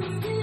Christmas.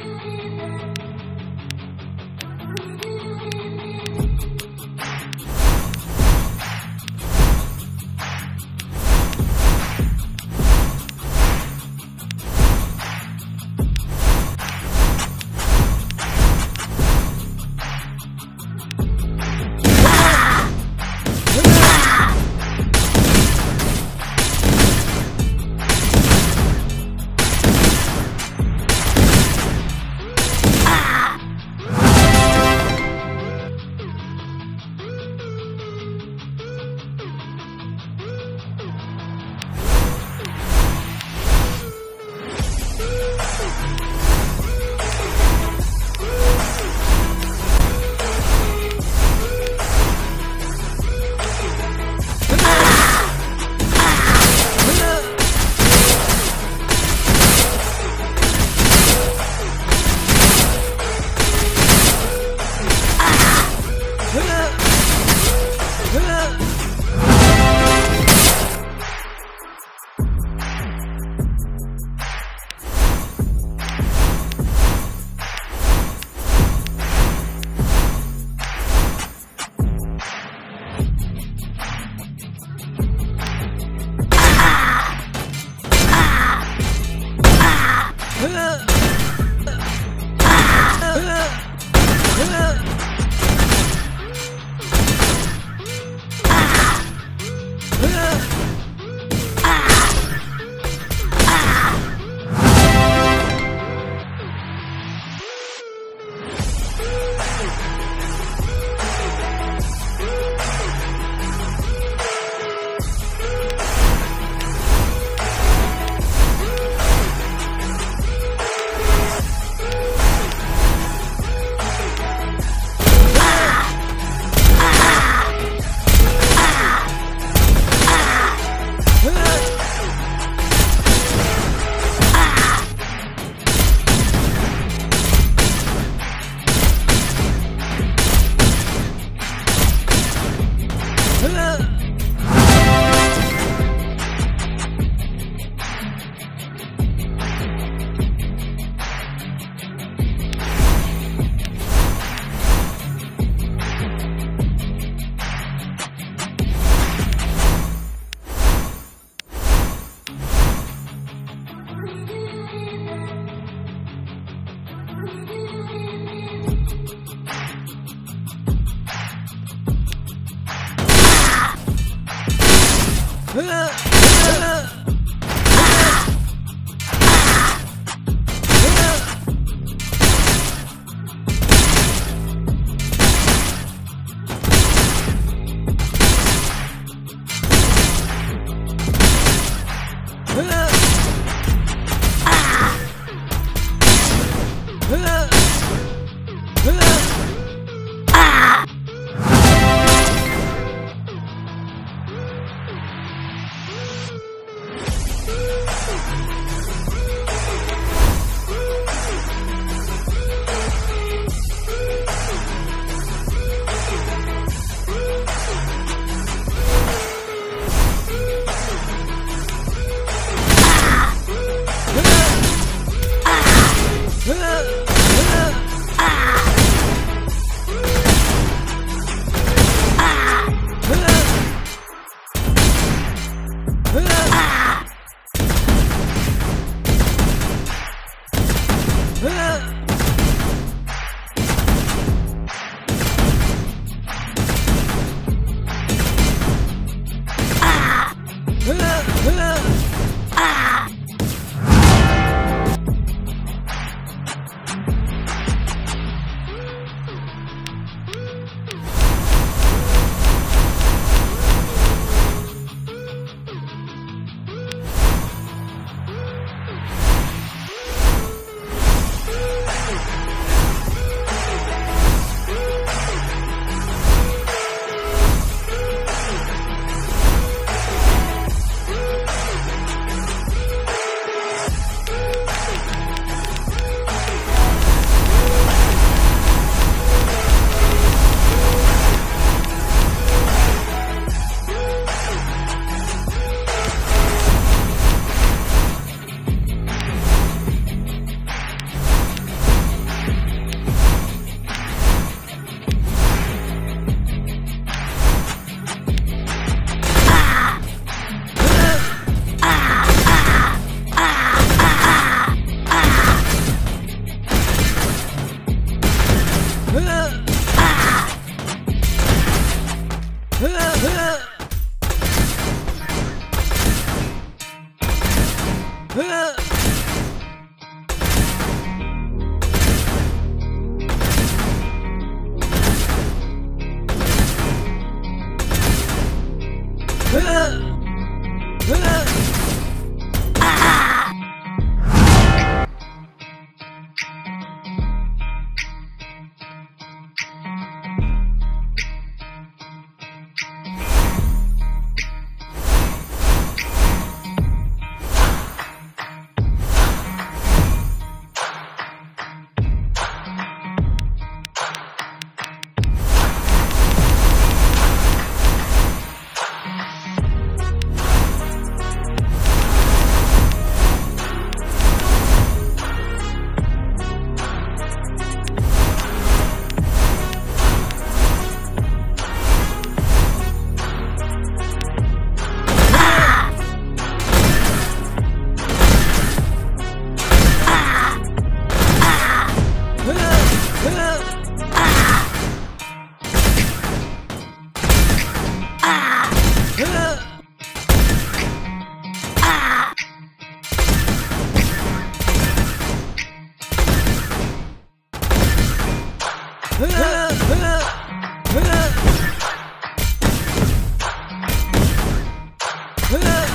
Uh.